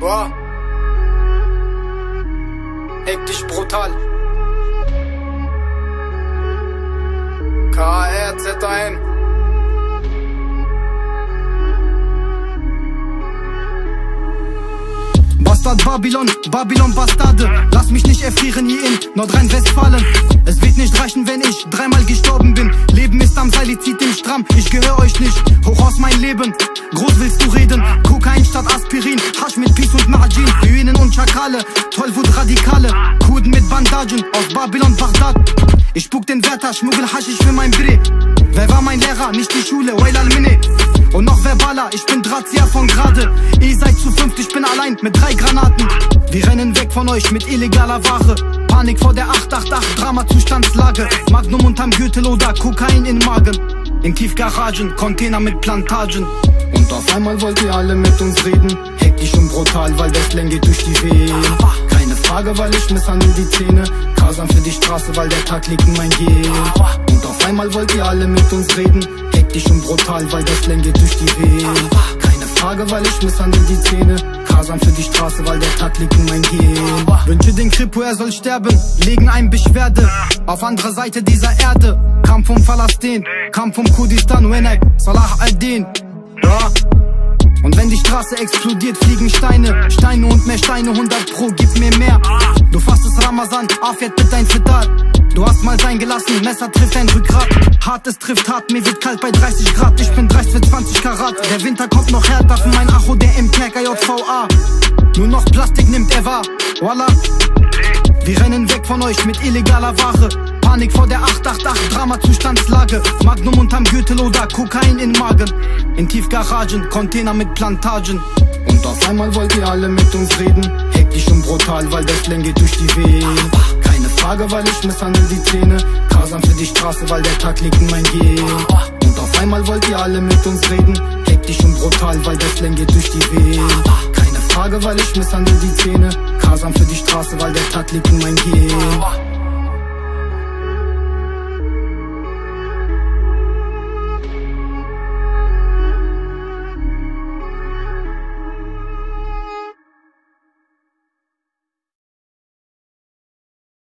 Boah. Hektisch brutal. KRZN. Bastard Babylon, Babylon Bastarde Lass mich nicht erfrieren hier in Nordrhein-Westfalen. Es wird nicht reichen, wenn ich dreimal gestorben bin. Leben ist am Seil, zieht im Stramm, ich gehöre euch nicht. Hoch aus mein Leben, groß willst du reden? Schakale, Tollwut Radikale. Kurden mit Bandagen, aus Babylon, Bagdad. Ich spuck den Wärter, schmuggel Haschisch für mein Bre Wer war mein Lehrer? Nicht die Schule, Wail al-Mini und noch verbaler, ich bin Drahtzieher von gerade Ihr seid zu fünft, ich bin allein mit drei Granaten. Wir rennen weg von euch mit illegaler Ware. Panik vor der 888, Drama-Zustandslage. Magnum unterm Gürtel oder Kokain in Magen. In Tiefgaragen, Container mit Plantagen Und auf einmal wollt ihr alle mit uns reden. Hektisch und brutal, weil der Slang geht durch die Wehen. Keine Frage, weil ich misshandel die Zähne. Kasam für die Straße, weil der Tag liegt in mein Gehen. Und auf einmal wollt ihr alle mit uns reden. Hektisch und brutal, weil der Slang geht durch die Wehen. Keine Frage, weil ich misshandel die Zähne. Kasam für die Straße, weil der Tag liegt in mein Gehen. Wünsche den Kripo, er soll sterben? Legen ein Beschwerde Auf anderer Seite dieser Erde. Kampf um Palästin Kampf um Kurdistan, Wenek, Salah al-Din. Ja und wenn die Straße explodiert, fliegen Steine Steine und mehr Steine, 100 pro, gib mir mehr. Du fastest Ramazan, Afet mit dein Fitat Du hast mal sein gelassen, Messer trifft dein Rückgrat. Hartes trifft hart, mir wird kalt bei 30 Grad. Ich bin 30 für 20 Karat, der Winter kommt noch härter Für mein Acho, der im JVA Nur noch Plastik nimmt er wahr, voila. Wir rennen weg von euch mit illegaler Ware Panik vor der 888 Drama-Zustandslage. Magnum unterm Gürtel oder Kokain in Magen. In Tiefgaragen, Container mit Plantagen. Und auf einmal wollt ihr alle mit uns reden. Hektisch und brutal, weil der Slang geht durch die Wehen. Keine Frage, weil ich misshandel die Zähne. Kasam für die Straße, weil der Tag liegt in mein Gehen. Und auf einmal wollt ihr alle mit uns reden. Hektisch und brutal, weil der Slang geht durch die Wehen. Keine Frage, weil ich misshandel die Zähne. Kasam für die Straße, weil der Tag liegt in mein Gehen